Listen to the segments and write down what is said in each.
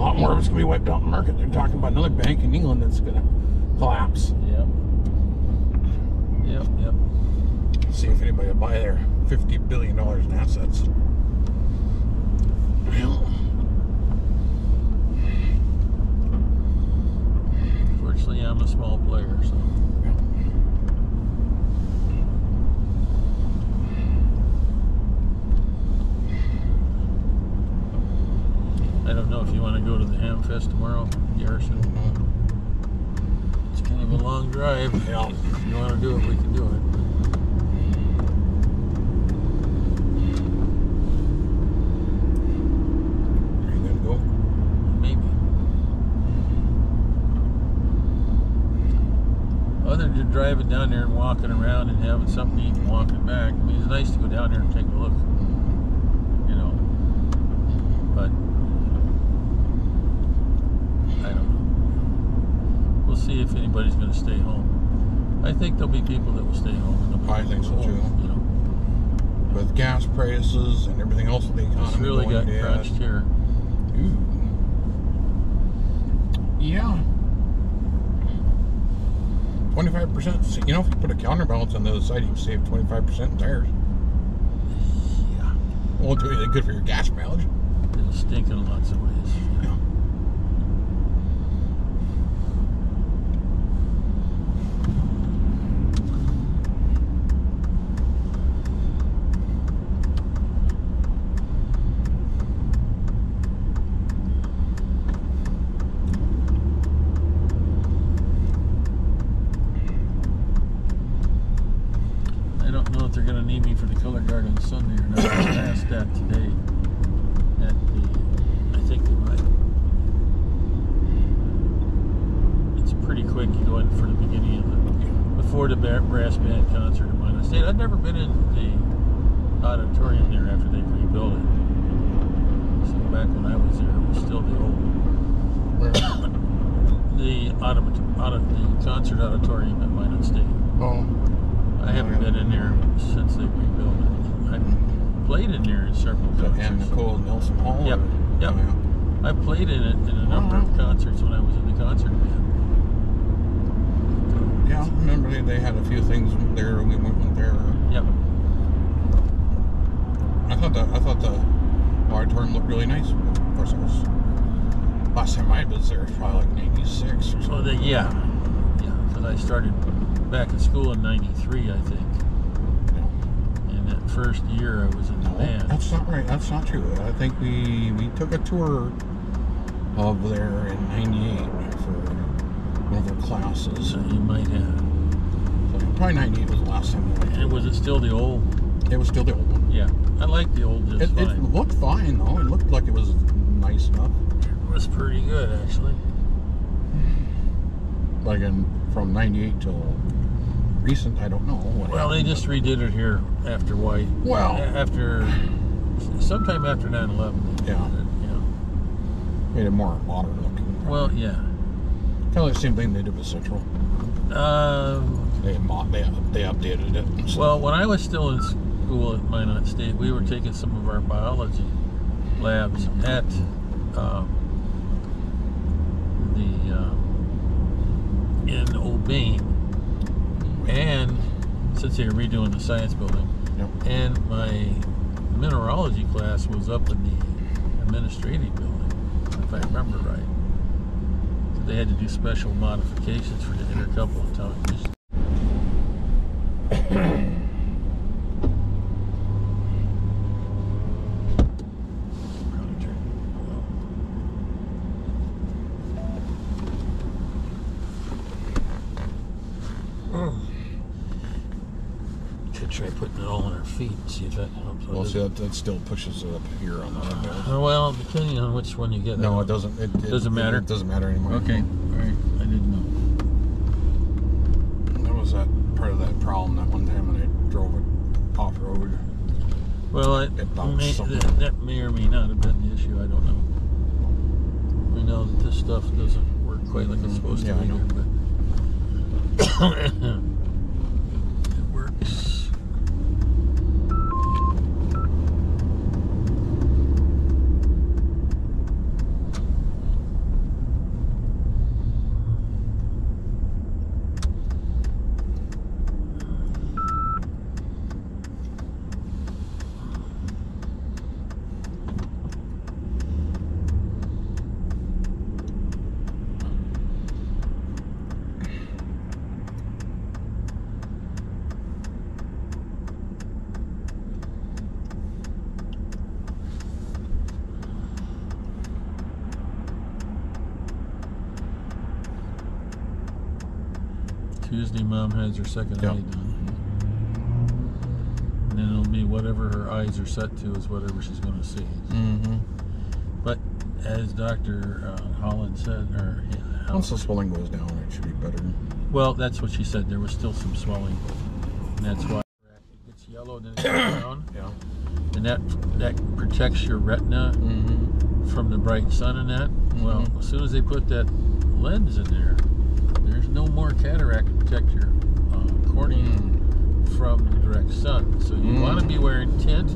lot more of it's going to be wiped out in the market. They're talking about another bank in England that's going to collapse. Yep. Yep, yep. See if anybody will buy their $50 billion in assets. Well, Fortunately, I'm a small player, so. I don't know if you want to go to the Ham Fest tomorrow, Garrison. It's kind of a long drive. yeah. If you want to do it, we can do it. Are you going to go? Maybe. Other than driving down there and walking around and having something to eat and walking back, I mean, it's nice to go down there and take a look, you know. But I don't know. We'll see if anybody's going to stay home. I think there'll be people that will stay home. And they'll I think so, home, too. You know, With gas prices and everything else with the economy it's really got down. crunched here. Ooh. Yeah. Twenty-five percent. You know, if you put a counterbalance on the other side, you can save twenty-five percent in tires. Yeah, Won't do anything good for your gas mileage. it'll stink in lots of ways. Yeah. I don't know if they're gonna need me for the color guard on Sunday or not. I asked that today. At the, I think they might. It's pretty quick. You go in for the beginning of the before the brass band concert at Minot State. I've never been in the auditorium there after they rebuilt it. So back when I was there, it was still the old the auditor, audit, the concert auditorium at Minot State. Oh. I haven't been in there since they rebuilt it. I played in there in several And concerts. Nicole Nelson Hall. Yep, yep. Yeah. I played in it in a number of concerts when I was in the concert band. Yeah, I remember they, had a few things there. We went, there. Uh, yep. I thought the I thought the auditorium looked really nice. Of course, it was last time I was there was probably like '96 or oh, something. Well, they, yeah, yeah. Because I started back in school in '93, I think. And that first year I was in the No, band. that's not right. That's not true. I think we we took a tour of there in '98 for one of our classes. So you might have. Probably '98 was the last time we. And was it still the old? It was still the old one. Yeah, I like the old just It, it looked fine though. It looked like it was nice enough. It was pretty good actually. Like in from '98 till recent, I don't know. Well, they happened, just redid it here after White. Well- after sometime after 9/11. Yeah. did it, yeah. made it more modern looking. Well, yeah. kind of like the same thing they did with Central. Um, They they they updated it. so- well, when I was still in school at Minot State, we were taking some of our biology labs at um, the um, in Old Main, and since they were redoing the science building, Yep. and my mineralogy class was up in the administrative building, if I remember right. So they had to do special modifications for the intercouple and television. Could try putting it all on our feet see if that helps. Well, see, that, that still pushes it up here on the windows. Uh, well, depending on which one you get. No, it doesn't. It, it Doesn't matter? It doesn't matter anymore. Okay, all right. I didn't know. That was that part of that problem that one time when I drove it off road. Well, it It may, that, that may or may not have been the issue. I don't know. We know that this stuff doesn't work quite like it's supposed Yeah, to I know. here, but it works. Tuesday, mom has her second Yep. eye done. And then it'll be whatever her eyes are set to is whatever she's going to see. Mm-hmm. But as Dr. Uh, Holland said, or yeah, Once the swelling goes down, it should be better. well, that's what she said. There was still some swelling, and that's why it gets yellow and then it goes down, Yeah. and that that protects your retina Mm-hmm. from the bright sun and that. Well, Mhm. as soon as they put that lens in there, there's no more cataract to protect your uh, Mm. from the direct sun. So you Mm. want to be wearing tint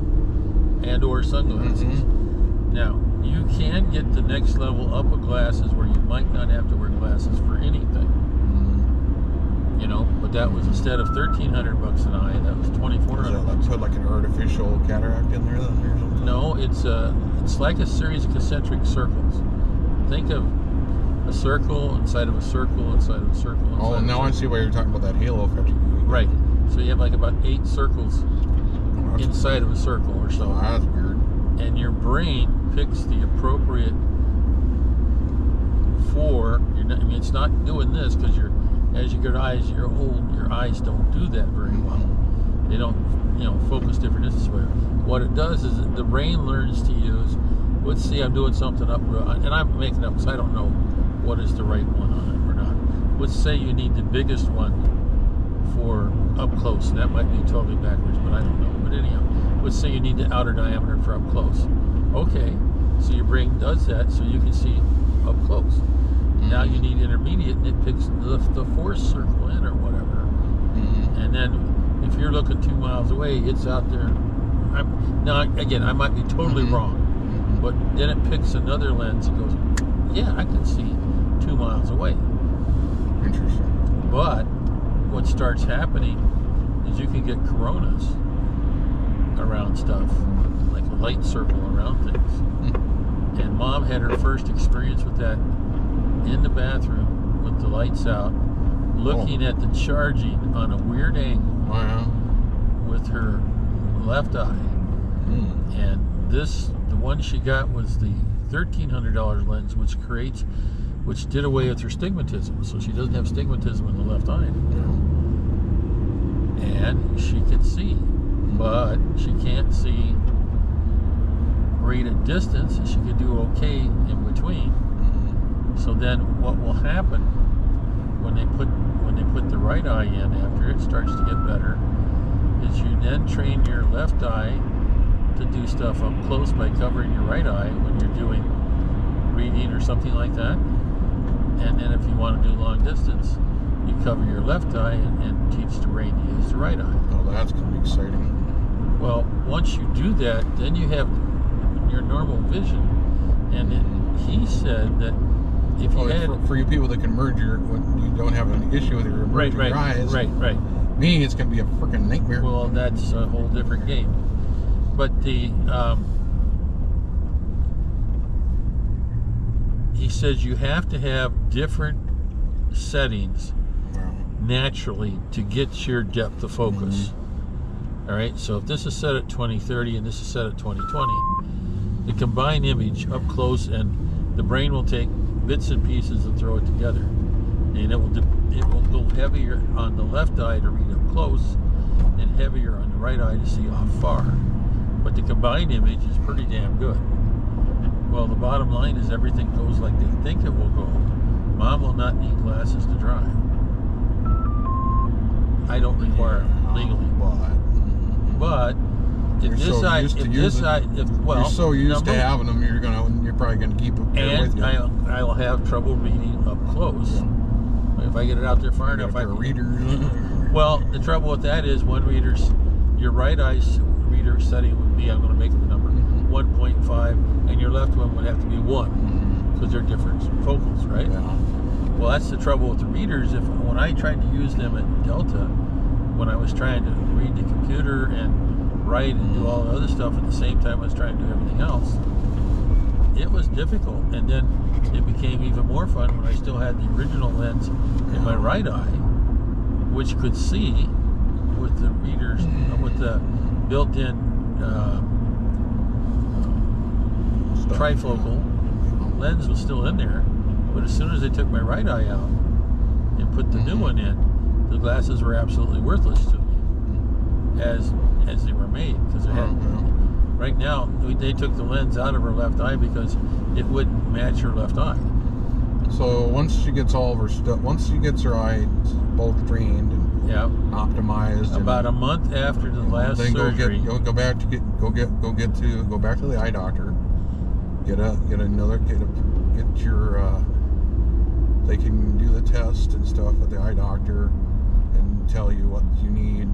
and or sunglasses. Mm-hmm. Now, you can get the next level up of glasses where you might not have to wear glasses for anything, Mm-hmm. you know. But that was instead of thirteen hundred bucks an eye, that was twenty four hundred that like put like an artificial cataract in there then or something? No, it's a it's like a series of concentric circles. Think of circle inside of a circle inside of a circle. Inside Oh, now I see why you're talking about that halo effect. Right. So you have like about eight circles Oh, inside of a circle or so. Oh, that's weird. and your brain picks the appropriate for you're not, I mean it's not doing this because you're as you get eyes you're old your eyes don't do that very well they don't you know focus different distances where what it does is the brain learns to use let's see I'm doing something up uh, and I'm making up because I don't know what is the right one on it or not. Let's say you need the biggest one for up close. And that might be totally backwards but I don't know. But anyhow let's say you need the outer diameter for up close. Okay so your brain does that so you can see up close. Now you need intermediate and it picks the, the fourth circle in or whatever. Mm-hmm. and then if you're looking two miles away it's out there. I'm, now again i might be totally Mhm. wrong but then it picks another lens and goes yeah i can see two miles away Interesting. but what starts happening is you can get coronas around stuff like a light circle around things and mom had her first experience with that in the bathroom with the lights out looking at the charging on a weird angle Oh, yeah. with her left eye Mm. and this the one she got was the $1300 lens which creates which did away with her stigmatism so she doesn't have stigmatism in the left eye anymore. and she can see but she can't see great at distance and she can do okay in between Mm. so then what will happen when they put when they put the right eye in after it starts to get better is you then train your left eye to do stuff up close by covering your right eye when you're doing reading or something like that and then if you want to do long distance you cover your left eye and, and teach the brain to use the right eye Oh, that's gonna be exciting. well, once you do that, then you have your normal vision. And it, he said that if you Oh, had for, for you people that can merge your when you don't have an issue with your right, right, eyes. right, right. Me, it's gonna be a freaking nightmare. Well, that's a whole different game. But the um, he says you have to have different settings naturally to get your depth of focus. Mm-hmm. All right, so if this is set at 2030 and this is set at 2020, the combined image up close and the brain will take bits and pieces and throw it together. And it will de- it will go heavier on the left eye to read up close and heavier on the right eye to see off far. But the combined image is pretty damn good. Well, the bottom line is everything goes like they think it will go. Mom will not need glasses to drive. I don't require it legally. But mm-hmm. But if You're this so eye, if to this eye, if well, you're so used to having them, you're gonna you're probably gonna keep with and you. I, I'll have trouble reading up close. If I get it out there far enough, a I can. readers. Well, the trouble with that is one reader's, your right eye's reader setting would be, I'm going to make the number. 1.5, and your left one would have to be 1, Mhm. because they're different focals, right? Yeah. Well, that's the trouble with the readers. If When I tried to use them at Delta, when I was trying to read the computer and write and do all the other stuff at the same time I was trying to do everything else, it was difficult. And then it became even more fun when I still had the original lens in my right eye, which could see with the readers, with the built-in uh. Trifocal lens was still in there, but as soon as they took my right eye out and put the new Mhm. one in, the glasses were absolutely worthless to me as as they were made because had Oh, right now we, they took the lens out of her left eye because it wouldn't match her left eye. So once she gets all of her stuff, once she gets her eyes both drained and Yeah. optimized, and About a month after the last then go surgery, get go, go back to get go get go get to go back to the eye doctor. Get a get another get a get your. Uh, they can do the test and stuff at the eye doctor and tell you what you need.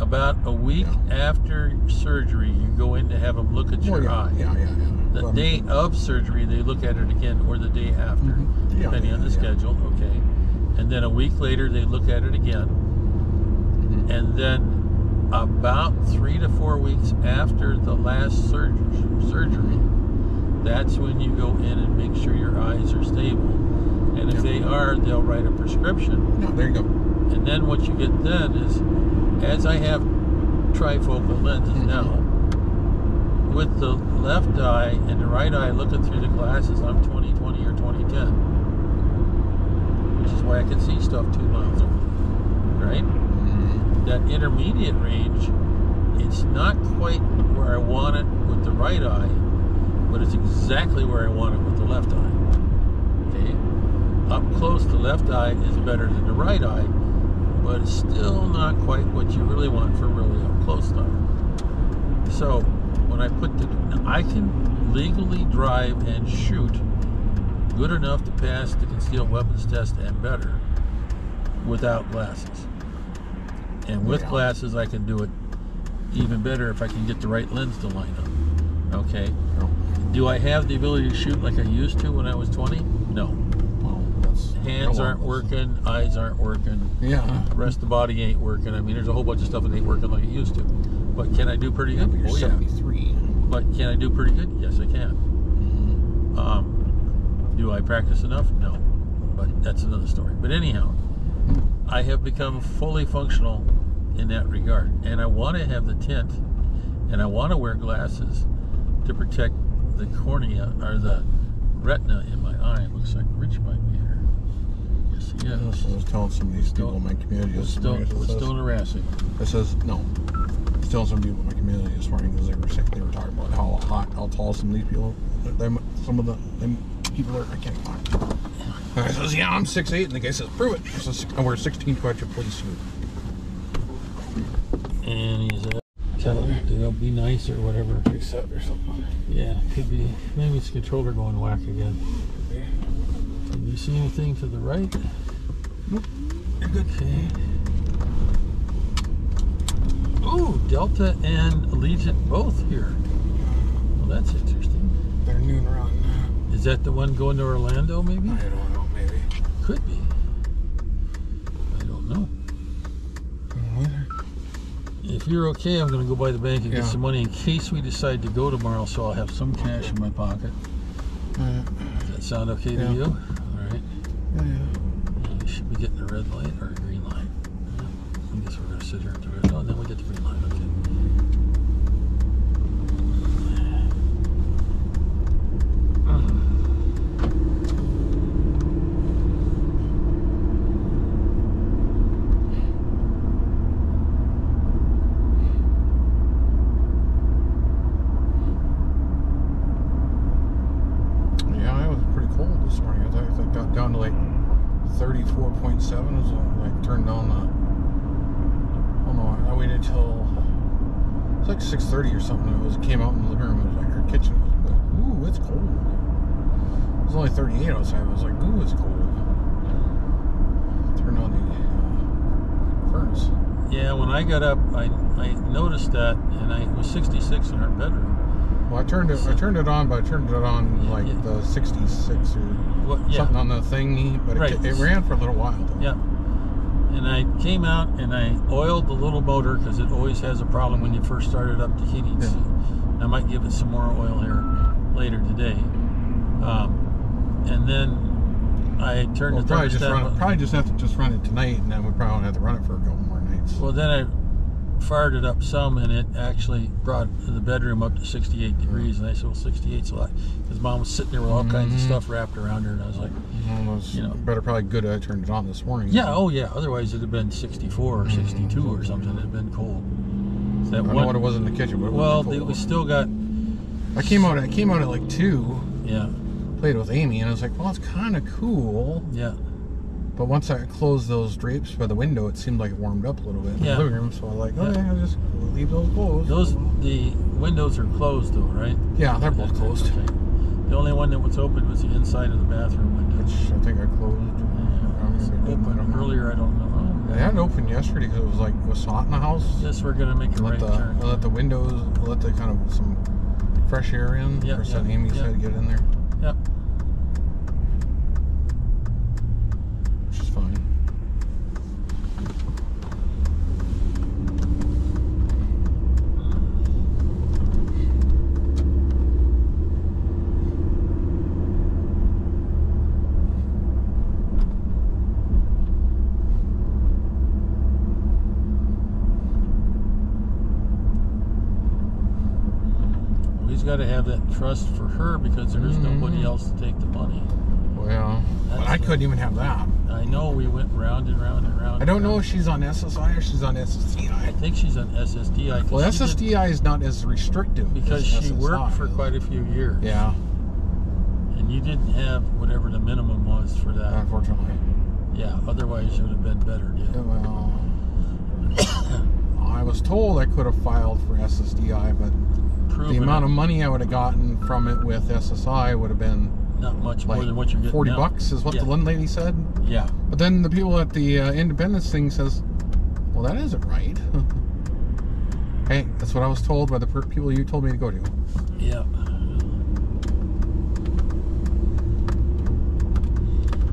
about a week after surgery, you go in to have them look at your Well, yeah, eye. yeah, yeah, yeah. The Well, day of surgery, they look at it again, or the day after, Mhm. Yeah, depending on the yeah, yeah. schedule. Okay, and then a week later, they look at it again, Mhm. and then about three to four weeks after the last surg- surgery, that's when you go in and make sure your eyes are stable. And if Yeah. they are, they'll write a prescription. Yeah, there you go. And then what you get then is, as I have trifocal lenses Mhm. now, with the left eye and the right eye looking through the glasses, I'm 20/20 or 20/10, which is why I can see stuff two miles away. Right? Mhm. That intermediate range, it's not quite where I want it with the right eye, but it's exactly where I want it with the left eye. Okay? Up close, the left eye is better than the right eye, but it's still not quite what you really want for really up close stuff. So when I put the, I can legally drive and shoot good enough to pass the concealed weapons test and better without glasses. And with Yeah. glasses, I can do it even better if I can get the right lens to line up. Okay. Do I have the ability to shoot like I used to when I was 20? No. Well, that's Hands aren't working, eyes aren't working, Yeah. the rest of the body ain't working. I mean, there's a whole bunch of stuff that ain't working like it used to. But can I do pretty Yeah, good? but Oh, yeah. But can I do pretty good? Yes, I can. Mhm. Um, do I practice enough? No. But that's another story. But anyhow, I have become fully functional in that regard. And I want to have the tint and I want to wear glasses to protect the cornea or the retina in my eye. It looks like Rich might be here. Yes, he is. I was telling some of these people in my community this still, morning. we're It says, still harassing. it says no. I was telling some people in my community this morning because they were sick. They were talking about how hot, how tall some of these people, them, some of the them people are. I can't. And I says, yeah, I'm 6'8", and the guy says, prove it. I says, I wear 16 quadruple police suit. And he's tell him to be nice or whatever. Reset or something. Yeah, could be. Maybe it's controller going whack again. Can you see anything to the right? Okay. Ooh, Delta and Allegiant both here. Well, that's interesting. They're noon run. Is that the one going to Orlando, maybe? I don't know, maybe. Could be. I don't know. If you're okay, I'm going to go by the bank and Yeah. get some money in case we decide to go tomorrow, so I'll have some cash in my pocket. Uh, Does that sound okay Yeah. to you? All right. yeah, yeah. You should be getting a red light or a green light. I guess we're going to sit here at the red. Oh, and then we get the green light. Okay. Yeah, it was pretty cold this morning. I thought it got down to like 34.7. It was uh, like turned down the. Oh no, I waited till it was like 6:30 or something. It was came out in the living room. It was like our kitchen was like, ooh, it's cold. It was only 38 outside. I was like, ooh, it's cold. Turned on the uh, furnace. Yeah, when I got up, I, I noticed that, and I it was 66 in our bedroom. Well, I turned it. I turned it on, but I turned it on like Yeah. the 66 or What? Yeah. something on the thingy. But Right. it, it ran for a little while. Though. Yeah. And I came out and I oiled the little motor because it always has a problem when you first start it up to heating. Yeah. seat. I might give it some more oil here later today. Um, and then I turned Well, the probably just run it. Probably just have to just run it tonight, and then we probably won't have to run it for a couple. Well, then I fired it up some, and it actually brought the bedroom up to 68 degrees. And I said, "Well, 68's a lot," because mom was sitting there with all kinds of stuff mm-hmm. wrapped around her, and I was like, Well, was You know. better probably good I turned it on this morning. "Yeah, oh yeah." Otherwise, it'd have been 64 or mm-hmm. 62 or something. It'd have been cold. So I don't know what it was in the kitchen, but it well, was we still got I came out. I came out at like two. yeah, Played with Amy, and I was like, "Well, it's kind of cool." yeah. But once I closed those drapes by the window, it seemed like it warmed up a little bit in Yeah. the living room. So I was like, oh, Yeah. I'll just leave those closed." Those the windows are closed though, right? yeah, they're both closed. Okay. The only one that was open was the inside of the bathroom window. Which I think I closed. Open know. earlier, I don't know. They had it open yesterday because it was like it was hot in the house. Yes, we're gonna make a let right the turn. let the windows let the kind of some fresh air in. Yeah, or so yeah, Amy yeah. said get in there, Yep. which is fine. Well, he's got to have that trust for her because there is nobody Mhm. else to take the money. Well, but I couldn't even have that. I know we went round and round and round. I don't know if she's on SSI or she's on SSDI. I think she's on SSDI. Well, SSDI is not as restrictive because as she SSI worked for quite a few years. Yeah, And you didn't have whatever the minimum was for that. unfortunately. Yeah. Otherwise, you would have been better. Yeah, Yeah. well, I was told I could have filed for SSDI, but Proven the amount of money I would have gotten from it with SSI would have been not much like more than what you're getting 40 now. bucks is what yeah. the one lady said. Yeah. But then the people at the uh, Independence thing says, well, that isn't right. hey, that's what I was told by the per- people you told me to go to. Yeah.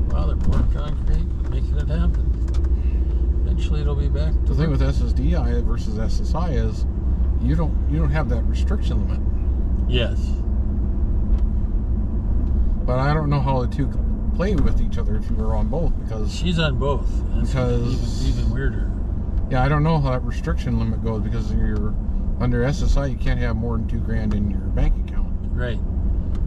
Well, they're pouring concrete, making it happen. Eventually, it'll be back. To The thing with SSDI versus SSI is you don't you don't have that restriction limit. yes, But I don't know how the two play with each other if you were on both because she's on both. That's Because- even, even weirder. yeah, I don't know how that restriction limit goes because you're under SSI you can't have more than two grand in your bank account. Right.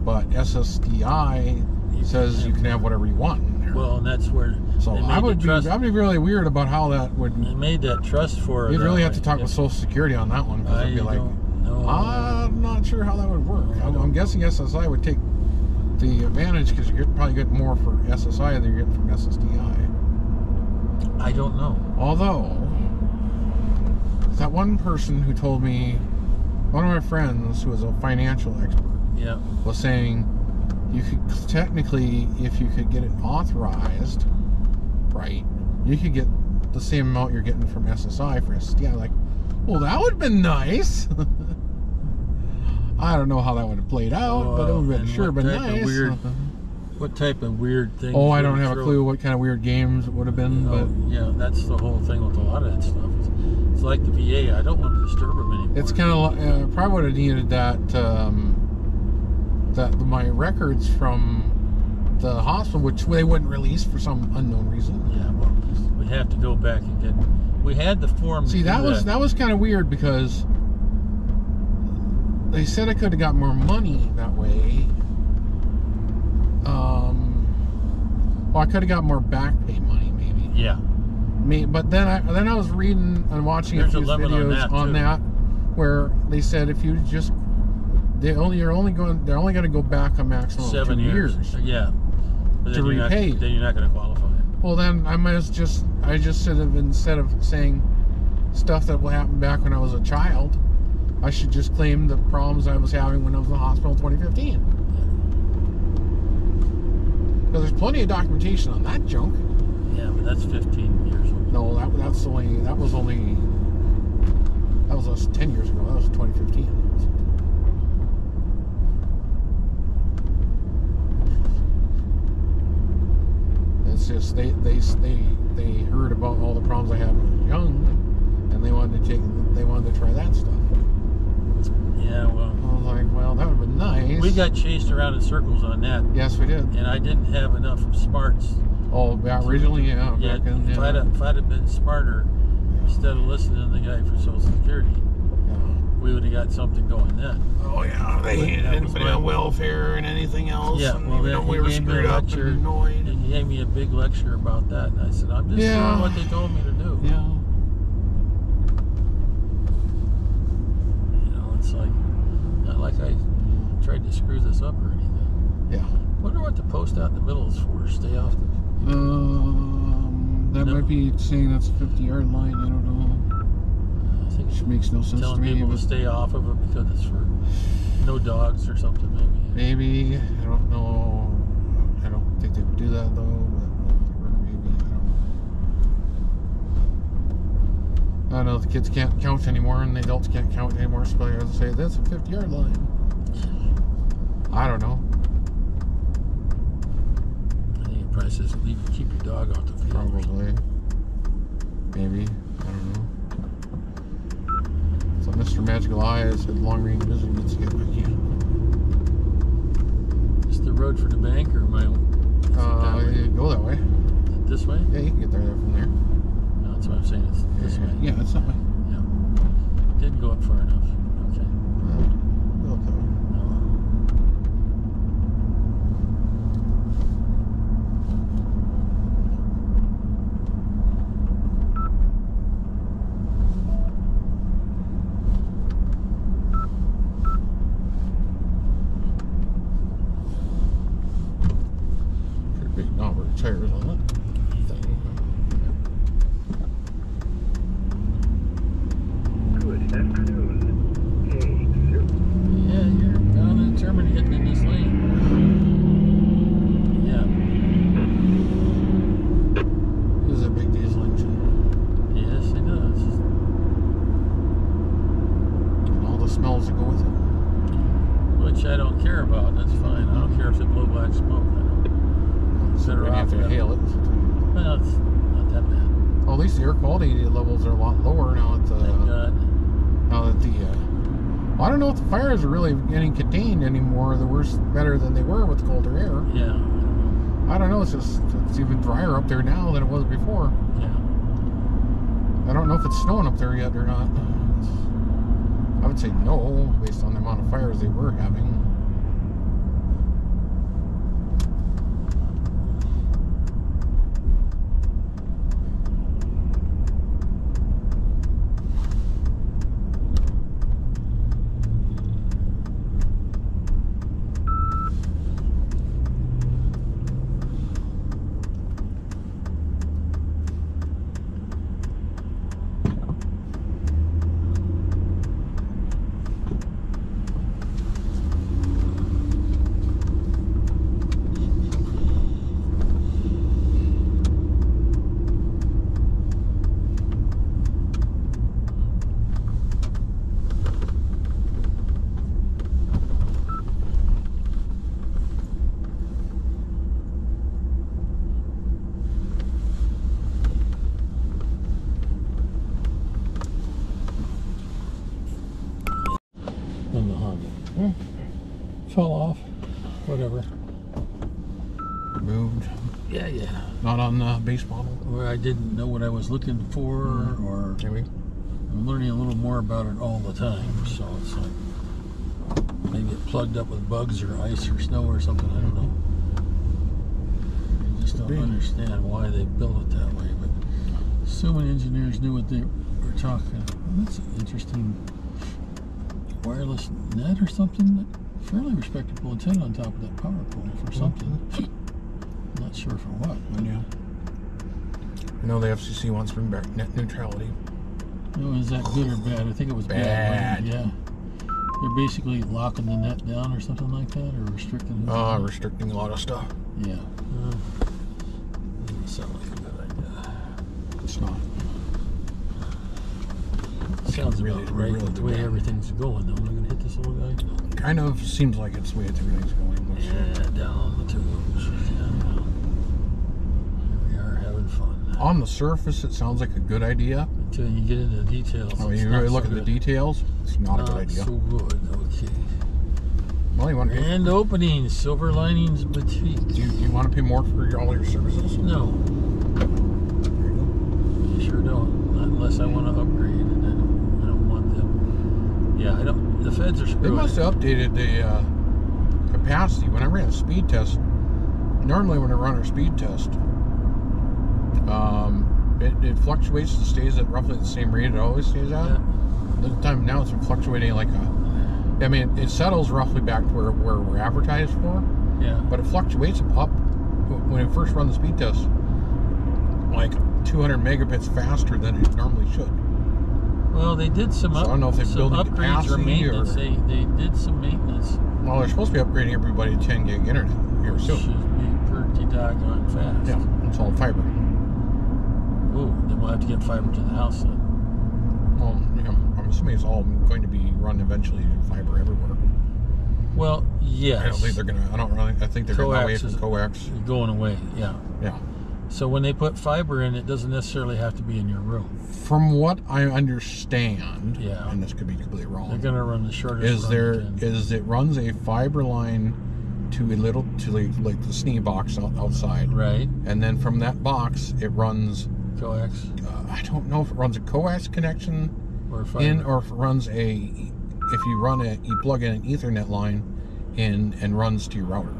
But SSDI You says you can have whatever you want Well, and that's where so they made I would be. I'd be really weird about how that would. they made that trust for. You'd really have to talk with Social Security on that one because I it'd be like, don't know. I'm not sure how that would work. I'm, I'm guessing SSI would take the advantage because you could probably get more for SSI than you're getting from SSDI. I don't know. Although, that one person who told me, one of my friends who is a financial expert, Yeah. was saying you could technically, if you could get it authorized, right, you could get the same amount you're getting from SSI for SSDI. Like, well, that would have been nice. I don't know how that would have played out, but it would have been sure been nice. weird What type of weird thing? oh, I don't have a clue what kind of weird games it would have been, Oh, but yeah, that's the whole thing with a lot of that stuff. It's, it's like the VA. I don't want to disturb them anymore. It's kind of uh, probably would have needed that um, that my records from the hospital, which they wouldn't release for some unknown reason. Yeah, well, we have to go back and get. We had the form. See, that was that was kind of weird because they said I could have got more money that way. Um, well, I could have got more back pay money, maybe. Yeah, Me, but then I then I was reading and watching There's a few limit on videos that, on that where they said if you just they only you're only going they're only going to go back a maximum of seven years. years. Uh, yeah. But To then you're repay. Not, then you're not going to qualify. Well, then I might as just I just should have instead of saying stuff that will happen back when I was a child, I should just claim the problems I was having when I was in the hospital in 2015. Because there's plenty of documentation on that junk. Yeah, but that's 15 years old. No, that that's only that was only that was 10 years ago. That was 2015. It's just they they they they heard about all the problems I had when I was young, and they wanted to take they wanted to try that stuff. Yeah, well, I was like, well, that would have been nice. we got chased around in circles on that, yes, we did. and I didn't have enough smarts. Oh, yeah, originally, yeah, Yeah, back in, if. I'd have, if I'd have been smarter, instead of listening to the guy for Social Security, we would have got something going then. Oh yeah, they Well, that didn't put my- in welfare and anything else. Yeah, and well, even then we were gave me a screwed up lecture. and annoyed. He gave me a big lecture about that, and I said, I'm just Yeah. doing what they told me to do. Yeah. You know, it's like not like I tried to screw this up or anything. Yeah. Wonder what the post out in the middle is for. Stay off the. Um, that No. might be saying that's a 50 yard line. I don't know. I think Which makes no sense to telling me. people to stay off of it because it's for no dogs or something. Maybe. Maybe I don't know. I don't think they would do that though. But maybe I don't know. I don't know. The kids can't count anymore, and the adults can't count anymore. So I to say that's a 50 yard line. I don't know. I think it probably says leave, keep your dog off the field. Probably. Maybe. I don't know. So Mr. Magical Eye said long range vision needs to get back in. Is the road for the bank or am I? Is it that Uh, way? you go that way. Is it this way? Yeah, you can get there from there. No, that's what I'm saying. It's this way. Yeah, it's that way. Didn't go up far enough. Okay. Go up that way. Oh, well. Pretty big number of tires on it. Good afternoon. Hey, sir. Yeah, you're bound and determined getting in this lane. Yeah. This is a big diesel engine. Yes, it does. And all the smells that go with it. Which I don't care about. That's fine. I don't care if they blow black smoke. I don't. We're have to inhale it. Well, it's not that bad. Well, at least the air quality levels are a lot lower now at Thank God. now that the uh, well, I don't know if the fires are really getting contained anymore. The worse better than they were with colder air. Yeah. I don't know. It's just it's even drier up there now than it was before. Yeah. I don't know if it's snowing up there yet or not. I would say no, based on the amount of fires they were having. On the Honda. Hmm. Fell off. Whatever. Moved. Yeah, yeah. Not on the base model. Where I didn't know what I was looking for, or Maybe. I'm learning a little more about it all the time. So it's like maybe it plugged up with bugs or ice or snow or something. I don't know. I just don't be. understand why they built it that way. But so many engineers knew what they were talking. That's an interesting wireless net or something. Fairly respectable antenna on top of that power pole for something. Not sure for what. But Yeah. I know the FCC wants to bring back net neutrality. No, is that good or bad? I think it was bad. Bad. wasn't? Yeah. They're basically locking the net down or something like that, or restricting. who's Uh, restricting a lot of stuff. yeah. Uh, doesn't sound like a good idea. It's not. Sounds really- about right really the way bad. everything's going. Though, am I gonna hit this little guy? Kind of seems like it's the way everything's going. Yeah, down the tubes. Yeah. Here we are having fun. On the surface, it sounds like a good idea. Until you get into the details. It's you not really so look at the details, it's not, a good Not idea. so good. Okay. well, you want to pay, Grand opening, Silver Linings Boutique. do, you, do you want to pay more for all your services? No, There you go. sure don't. Not unless I want to upgrade, and I don't, I don't want them. Yeah, I don't. The feds are They must have updated the uh, capacity. When I ran a speed test, normally when I run a speed test, um, it, it fluctuates and stays at roughly the same rate it always stays at. Yeah. This time now it's been fluctuating like a. I mean, it settles roughly back to where, where we're advertised for, Yeah. but it fluctuates up when it first run the speed test, like 200 megabits faster than it normally should. Well, they did some, So I don't know if some upgrades or maintenance. or- They they did some maintenance. Well, they're supposed to be upgrading everybody to 10 gig internet here Should soon. be pretty doggone fast. Yeah, it's all fiber. Ooh, then we'll have to get fiber to the house then. Well, know, I'm assuming it's all going to be run eventually fiber everywhere. Well, yes. I don't think they're gonna. I don't really. I think they're going away Coax from is- coax. going away. Yeah. Yeah. So when they put fiber in, it doesn't necessarily have to be in your room. From what I understand, Yeah. and this could be completely wrong. They're gonna run the shortest. is there is it runs a fiber line to a little to like, like the SNE box outside, right and then from that box it runs. Coax Uh, I don't know if it runs a coax connection or in or if it runs a if you run it, you plug in an ethernet line in and runs to your router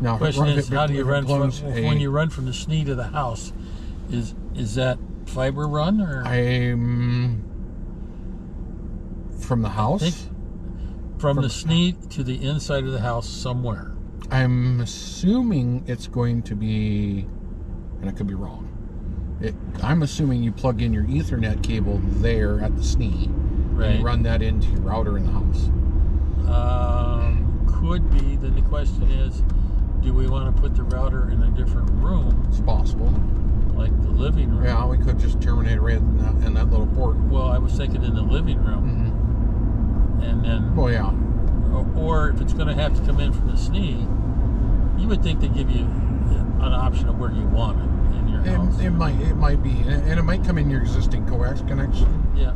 now Question run- is, it- how do you run from, a- when you run from the SNE to the house? Is is that fiber run or i'm from the house from, from- the SNE to the inside of the house somewhere? i'm assuming it's going to be i could be wrong. It, i'm assuming you plug in your ethernet cable there at the SNE and Right. you run that into your router in the house. Um, could be. Then the question is, do we want to put the router in a different room, it's possible. Like the living room? yeah we could just terminate it right in that, in that little port. Well, I was thinking in the living room, hmm and then, well yeah. Or, or if it's going to have to come in from the SNE, you would think they give you an option of where you want it It, it might it might be, and it might come in your existing coax connection, yeah.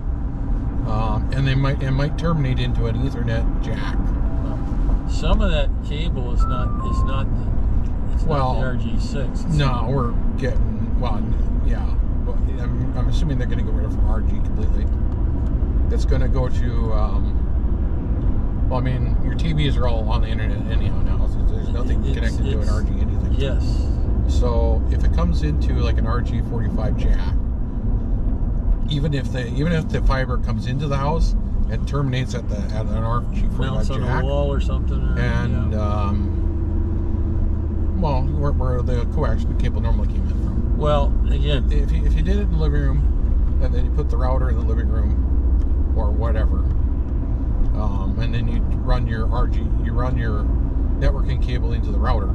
um, and they might it might terminate into an Ethernet jack. Well, some of that cable is not is not the, it's Well, not the RG6. It's No, we're getting well, yeah. Well, I'm, I'm assuming they're going to get rid of RG completely. It's going to go to. Um, well, I mean, your TVs are all on the internet anyhow now. So there's nothing It's- connected to an RG anything. Yes. So if it comes into like an RJ45 jack, even if the even if the fiber comes into the house and terminates at the at an RJ45 Mounts on jack, a wall or something. Or, and yeah. um, well, where, where the coax cable normally came in from. well, again, If you, if you did it in the living room, and then you put the router in the living room, or whatever, um, and then you run your RG, you run your networking cable into the router.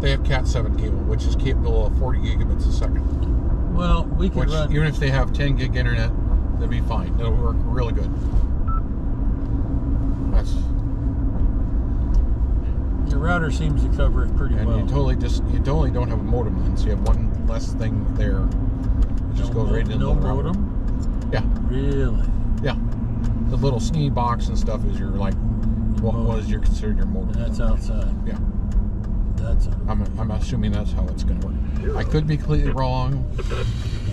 They have Cat 7 cable, which is capable of 40 gigabits a second. well, we can Which, run. even if they have 10 gig internet, they'll be fine. It'll work really good. That's Your router seems to cover it pretty and well. you totally just you totally don't have a modem then, so you have one less thing there. It just no goes right into no the router. modem. Yeah, Really? yeah. The little SNE box and stuff is your like what modem. was your considered your modem. That's outside. Yeah, That's I'm I'm assuming that's how it's going to work. I could be completely wrong,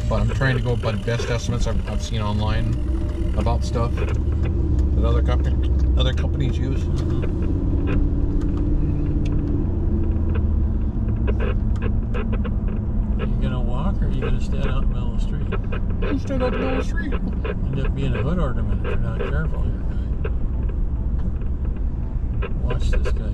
but I'm trying to go by the best estimates I've, I've seen online about stuff that other company other companies use. Are you gonna walk or are you gonna stand out in the middle of the street? I'm stand up in the middle of the street. End up being a hood ornament if you're not careful here, guy. Watch this guy